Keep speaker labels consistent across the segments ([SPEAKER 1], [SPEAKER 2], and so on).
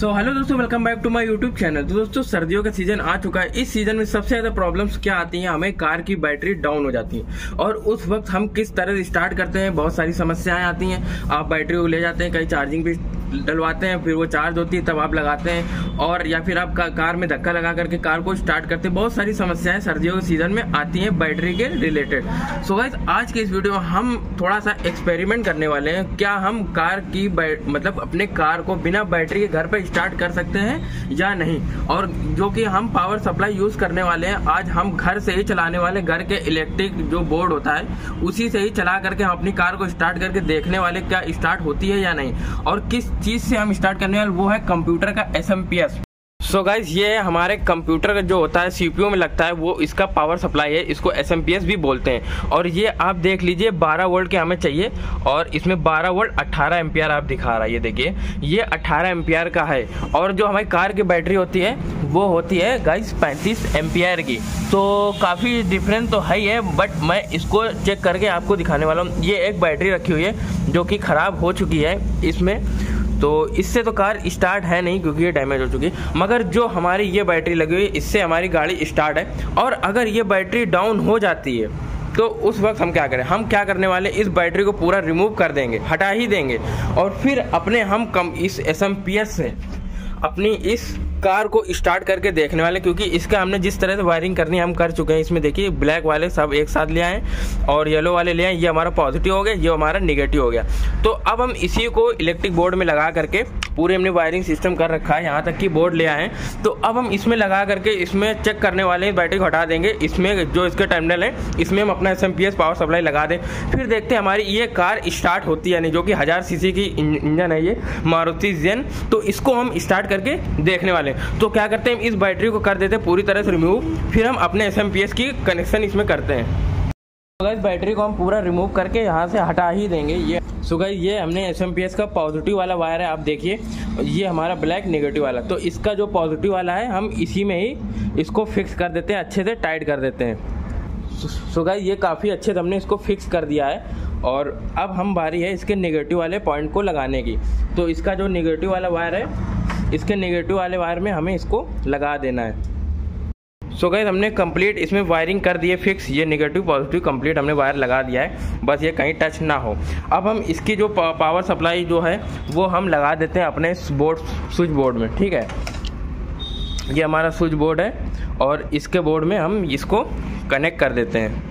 [SPEAKER 1] सो hello दोस्तों welcome back to my YouTube channel तो दोस्तों, सर्दियों का सीज़न आ चुका है। इस सीज़न में सबसे ज़्यादा प्रॉब्लम्स क्या आती हैं? हमें कार की बैटरी डाउन हो जाती है। और उस वक्त हम किस तरह स्टार्ट करते हैं? बहुत सारी समस्याएँ आती हैं। आप बैटरी को ले जाते हैं, कहीं चार्जिंग भी डलवाते हैं फिर वो चार्ज होती है तब आप लगाते हैं और या फिर आप का, कार में धक्का लगा करके कार को स्टार्ट करते हैं। बहुत सारी समस्याएँ सर्दियों के सीज़न में आती हैं बैटरी के रिलेटेड सो गाइस आज के इस वीडियो में हम थोड़ा सा एक्सपेरिमेंट करने वाले हैं। क्या हम कार की मतलब अपने कार को बिना बैटरी के घर पर स्टार्ट कर सकते हैं या नहीं? और जो कि हम पावर सप्लाई यूज़ करने वाले हैं आज हम घर से ही चलाने वाले घर के इलेक्ट्रिक जो बोर्ड होता है उसी से ही चला करके हम अपनी कार को स्टार्ट करके देखने वाले क्या स्टार्ट होती है या नहीं? और किस चीज़ से हम स्टार्ट करने वाले, वो है कंप्यूटर का S M P S so guys ये हमारे कंप्यूटर का जो होता है सीपीयू में लगता है, वो इसका पावर सप्लाई है, इसको एस एम पी एस भी बोलते हैं। और ये आप देख लीजिए 12 वोल्ट के हमें चाहिए, और इसमें 12 वोल्ट 18 एम्पियर आप दिखा रहा है, ये देखिए। ये 18 एम्पियर का है, और जो हमारी कार की बैटरी होती है, वो होती है गाइज़ 35 एम्पियर की। तो काफ़ी डिफरेंस तो है ही है बट मैं इसको चेक करके आपको दिखाने वाला हूँ। ये एक बैटरी रखी हुई है, जो कि ख़राब हो चुकी है, इसमें। तो इससे तो कार स्टार्ट है नहीं, क्योंकि ये डैमेज हो चुकी है। मगर जो हमारी ये बैटरी लगी हुई इससे हमारी गाड़ी स्टार्ट है। और अगर ये बैटरी डाउन हो जाती है तो उस वक्त हम क्या करें? हम क्या करने वाले इस बैटरी को पूरा रिमूव कर देंगे, हटा ही देंगे। और फिर अपने हम कम इस एसएमपीएस से अपनी इस कार को स्टार्ट करके देखने वाले क्योंकि इसका हमने जिस तरह से वायरिंग करनी हम कर चुके हैं। इसमें देखिए ब्लैक वाले सब एक साथ ले आए और येलो वाले ले आए ये हमारा पॉजिटिव हो गया, ये हमारा निगेटिव हो गया। तो अब हम इसी को इलेक्ट्रिक बोर्ड में लगा करके पूरे हमने वायरिंग सिस्टम कर रखा है, यहाँ तक कि बोर्ड ले आए तो अब हम इसमें लगा करके इसमें चेक करने वाले हैं, बैटरी हटा देंगे। इसमें जो इसके टर्मिनल है, इसमें हम अपना एसएमपीएस पावर सप्लाई लगा दें। फिर देखते हैं हमारी ये कार स्टार्ट होती है, यानी जो कि हज़ार सी की इंजन है ये, मारुति जेन तो इसको हम स्टार्ट करके देखने वाले तो क्या करते हैं इस बैटरी को कर देते हैं पूरी तरह से रिमूव फिर हम अपने एसएमपीएस की कनेक्शन इसमें करते हैं। तो बैटरी को हम पूरा रिमूव करके यहाँ से हटा ही देंगे। ये सो so ये हमने एसएमपीएस का पॉजिटिव वाला वायर है, आप देखिए। ये हमारा ब्लैक नेगेटिव वाला। तो इसका जो पॉजिटिव वाला है, हम इसी में ही इसको फिक्स कर देते हैं, अच्छे से टाइट कर देते हैं। सो so ये काफ़ी अच्छे से हमने इसको फिक्स कर दिया है। और अब हम बारी है इसके नेगेटिव वाले पॉइंट को लगाने की। तो इसका जो नेगेटिव वाला वायर है, इसके नेगेटिव वाले वायर में हमें इसको लगा देना है। सो गैस हमने कंप्लीट इसमें वायरिंग कर दिए फिक्स ये नेगेटिव पॉजिटिव कंप्लीट हमने वायर लगा दिया है, बस ये कहीं टच ना हो। अब हम इसकी जो पावर सप्लाई जो है, वो हम लगा देते हैं अपने बोर्ड स्विच बोर्ड में, ठीक है? ये हमारा स्विच बोर्ड है और इसके बोर्ड में हम इसको कनेक्ट कर देते हैं।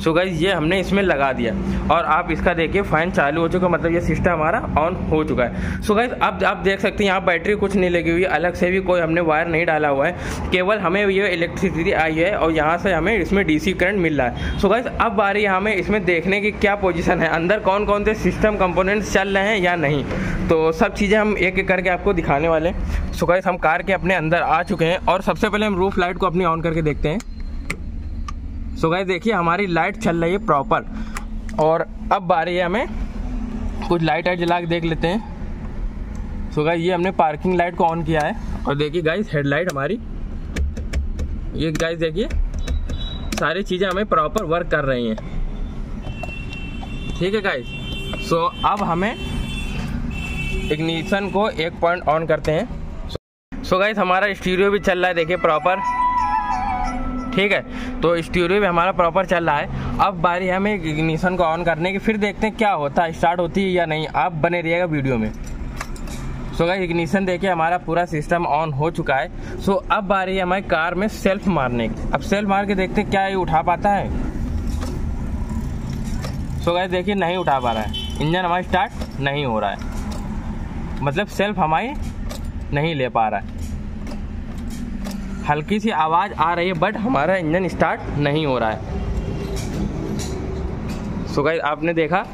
[SPEAKER 1] सो गाइज़ ये हमने इसमें लगा दिया। और आप इसका देखिए फ़ैन चालू हो चुका मतलब ये सिस्टम हमारा ऑन हो चुका है। सो गाइज़ अब, आप देख सकते हैं, यहाँ बैटरी कुछ नहीं लगी हुई, अलग से भी कोई हमने वायर नहीं डाला हुआ है। केवल हमें ये इलेक्ट्रिसिटी आई है, और यहाँ से हमें इसमें डीसी करंट मिल रहा है। सो गाइज़ अब बारी हमें इसमें देखने की क्या पोजिशन है, अंदर कौन कौन से सिस्टम कंपोनेंट्स चल रहे हैं या नहीं। तो सब चीज़ें हम एक एक करके आपको दिखाने वाले हैं। सो गाइज़ हम कार के अपने अंदर आ चुके हैं, और सबसे पहले हम रूफ लाइट को अपनी ऑन करके देखते हैं। सो गाइस देखिए हमारी लाइट चल रही है प्रॉपर और अब बारी है हमें कुछ लाइट वाइट जला के देख लेते हैं। सो गाइस ये हमने पार्किंग लाइट को ऑन किया है। और देखिए गाइस हेडलाइट हमारी। ये गाइस देखिए सारी चीज़ें हमें प्रॉपर वर्क कर रही हैं। ठीक है गाइस सो so, अब हमें इग्निशन को एक पॉइंट ऑन करते हैं। सो गाइस हमारा स्टीरियो भी चल रहा है देखिए प्रॉपर ठीक है? तो स्टूडियो भी हमारा प्रॉपर चल रहा है। अब बारी हमें इग्निशन को ऑन करने की। फिर देखते हैं क्या होता है स्टार्ट होती है या नहीं। आप बने रहिएगा वीडियो में। सो गाइस इग्निशन देखिए, हमारा पूरा सिस्टम ऑन हो चुका है। सो अब बारी है हमारी कार में सेल्फ मारने की। अब सेल्फ मार के देखते हैं क्या ये उठा पाता है। सो गाइस देखिए, नहीं उठा पा रहा है। इंजन हमारा स्टार्ट नहीं हो रहा है। मतलब सेल्फ हमारी नहीं ले पा रहा है। हल्की सी आवाज़ आ रही है बट हमारा इंजन स्टार्ट नहीं हो रहा है। सो गाइस आपने देखा?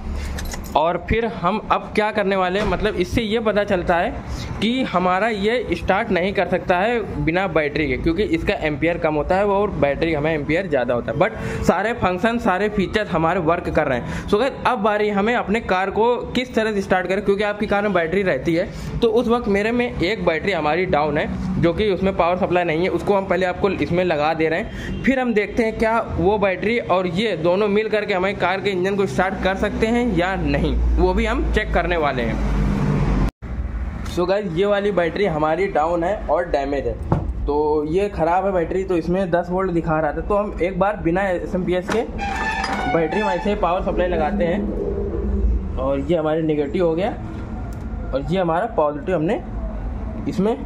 [SPEAKER 1] और फिर हम अब क्या करने वाले हैं? मतलब इससे ये पता चलता है कि हमारा ये स्टार्ट नहीं कर सकता है बिना बैटरी के क्योंकि इसका एम्पियर कम होता है और बैटरी हमें एम्पियर ज़्यादा होता है। बट सारे फ़ंक्शन सारे फीचर्स हमारे वर्क कर रहे हैं। सो so, अब बारी हमें अपने कार को किस तरह से स्टार्ट करें क्योंकि आपकी कार में बैटरी रहती है। तो उस वक्त मेरे में एक बैटरी हमारी डाउन है जो कि उसमें पावर सप्लाई नहीं है। उसको हम पहले आपको इसमें लगा दे रहे हैं। फिर हम देखते हैं क्या वो बैटरी और ये दोनों मिल करके हमारी कार के इंजन को स्टार्ट कर सकते हैं या नहीं। वो भी हम चेक करने वाले हैं। सो so गाइज़ ये वाली बैटरी हमारी डाउन है और डैमेज है। तो ये ख़राब है बैटरी तो इसमें 10 वोल्ट दिखा रहा था। तो हम एक बार बिना SMPS के बैटरी में ऐसे पावर सप्लाई लगाते हैं। और ये हमारे निगेटिव हो गया। और ये हमारा पॉजिटिव हमने इसमें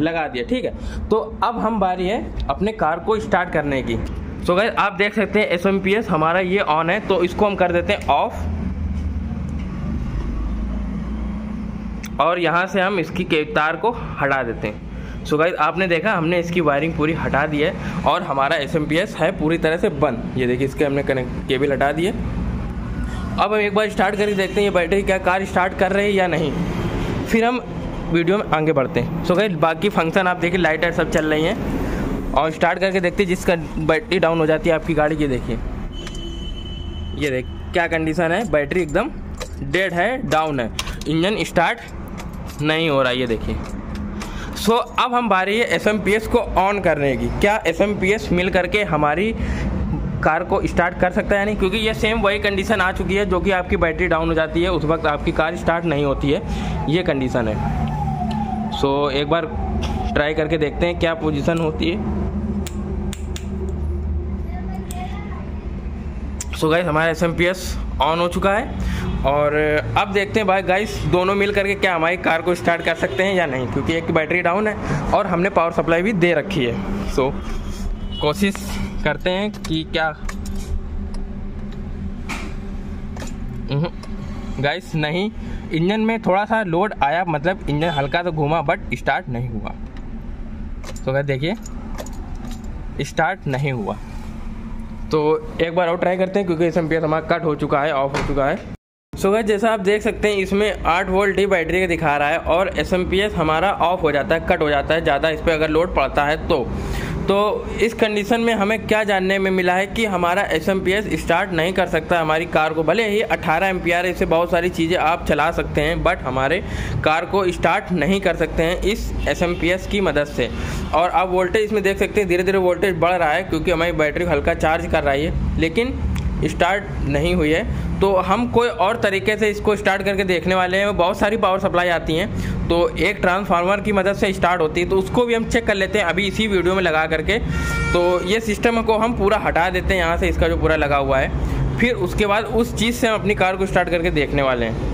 [SPEAKER 1] लगा दिया, ठीक है? तो अब हम बारी है अपने कार को स्टार्ट करने की। सो so गाइज़ आप देख सकते हैं SMPS हमारा ये ऑन है तो इसको हम कर देते हैं ऑफ़ और यहाँ से हम इसकी के तार को हटा देते हैं। सो गाइज़ आपने देखा, हमने इसकी वायरिंग पूरी हटा दी है और हमारा एसएमपीएस है पूरी तरह से बंद। ये देखिए, इसके हमने कनेक्ट केबल हटा दिए। अब हम एक बार स्टार्ट करके देखते हैं ये बैटरी क्या कार स्टार्ट कर रही है या नहीं। फिर हम वीडियो में आगे बढ़ते हैं। सो गाइज़ बाकी फ़ंक्शन आप देखिए लाइट सब चल रही हैं। और स्टार्ट करके देखते हैं, जिसका बैटरी डाउन हो जाती है आपकी गाड़ी, ये देखिए। ये देख, क्या कंडीशन है? बैटरी एकदम डेड है डाउन है। इंजन स्टार्ट नहीं हो रहा ये देखिए। सो so, अब हम बारी है एसएमपीएस को ऑन करने की। क्या एसएमपीएस मिल करके हमारी कार को स्टार्ट कर सकता है यानी क्योंकि ये सेम वही कंडीशन आ चुकी है जो कि आपकी बैटरी डाउन हो जाती है। उस वक्त आपकी कार स्टार्ट नहीं होती है। ये कंडीशन है। सो so, एक बार ट्राई करके देखते हैं क्या पोजीशन होती है। सो so गाइस हमारा एसएमपीएस ऑन हो चुका है। और, अब देखते हैं भाई गाइस दोनों मिल करके क्या हमारी कार को स्टार्ट कर सकते हैं या नहीं? क्योंकि एक बैटरी डाउन है और हमने पावर सप्लाई भी दे रखी है। सो कोशिश करते हैं कि क्या गाइस नहीं, इंजन में थोड़ा सा लोड आया मतलब इंजन हल्का तो घूमा बट स्टार्ट नहीं हुआ। तो गाइस देखिए स्टार्ट नहीं हुआ। तो एक बार और ट्राई करते हैं, क्योंकि एसएमपीएस हमारा कट हो चुका है ऑफ़ हो चुका है। सो so जैसा आप देख सकते हैं, इसमें आठ वोल्ट ही बैटरी का दिखा रहा है, और एसएमपीएस हमारा ऑफ़ हो जाता है कट हो जाता है, ज़्यादा इस पर अगर लोड पड़ता है तो। तो इस कंडीशन में हमें क्या जानने में मिला है कि हमारा S M P S start नहीं कर सकता हमारी कार को। भले ही 18 एम्पियर ऐसे बहुत सारी चीज़ें आप चला सकते हैं बट हमारे कार को स्टार्ट नहीं कर सकते हैं इस SMPS की मदद से। और आप वोल्टेज इसमें देख सकते हैं धीरे धीरे वोल्टेज बढ़ रहा है क्योंकि हमारी बैटरी हल्का चार्ज कर रही है, लेकिन स्टार्ट नहीं हुई है। तो हम कोई और तरीके से इसको स्टार्ट करके देखने वाले हैं, बहुत सारी पावर सप्लाई आती हैं। तो एक ट्रांसफार्मर की मदद से स्टार्ट होती है तो उसको भी हम चेक कर लेते हैं, अभी इसी वीडियो में लगा करके। तो ये सिस्टम को हम पूरा हटा देते हैं, यहाँ से इसका जो पूरा लगा हुआ है। फिर उसके बाद उस चीज़ से हम अपनी कार को स्टार्ट करके देखने वाले हैं।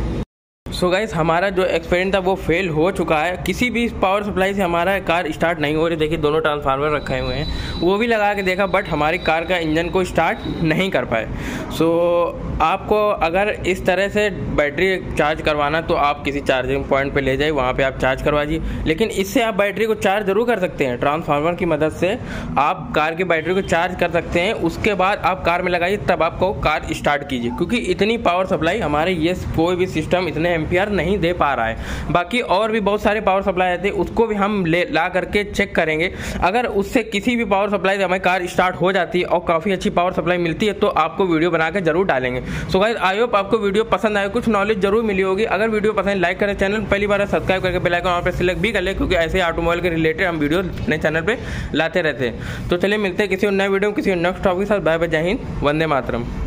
[SPEAKER 1] सो so गाइस हमारा जो एक्सपेरिमेंट था वो फेल हो चुका है। किसी भी पावर सप्लाई से हमारा कार स्टार्ट नहीं हो रही। देखिए दोनों ट्रांसफार्मर रखे हुए हैं। वो भी लगा के देखा बट हमारी कार का इंजन को स्टार्ट नहीं कर पाए। सो so, आपको अगर इस तरह से बैटरी चार्ज करवाना तो आप किसी चार्जिंग पॉइंट पे ले जाइए। वहाँ पे आप चार्ज करवाइए। लेकिन इससे आप बैटरी को चार्ज ज़रूर कर सकते हैं। ट्रांसफार्मर की मदद से आप कार की बैटरी को चार्ज कर सकते हैं। उसके बाद आप कार में लगाइए तब आपको कार स्टार्ट कीजिए। क्योंकि इतनी पावर सप्लाई हमारे ये कोई भी सिस्टम इतने एम्पियर नहीं दे पा रहा है। बाकी और भी बहुत सारे पावर सप्लाई आते हैं, उसको भी हम ले, ला करके चेक करेंगे। अगर उससे किसी भी पावर सप्लाई से हमारी कार स्टार्ट हो जाती है और काफ़ी अच्छी पावर सप्लाई मिलती है तो आपको वीडियो बना के ज़रूर डालेंगे। सो गाइस आई होप आपको वीडियो पसंद आए कुछ नॉलेज ज़रूर मिली होगी। अगर वीडियो पसंद लाइक करें चैनल पहली बार सब्सक्राइब करके बेल आइकन पर सिलेक्ट भी कर ले, क्योंकि ऐसे ऑटोमोबाइल के रिलेटेड हम वीडियो अपने चैनल पे लाते रहते हैं। तो चलिए मिलते हैं किसी नए वीडियो में, किसी नेक्स्ट टॉपिक के साथ। बाय बाय जय हिंद वंदे मातरम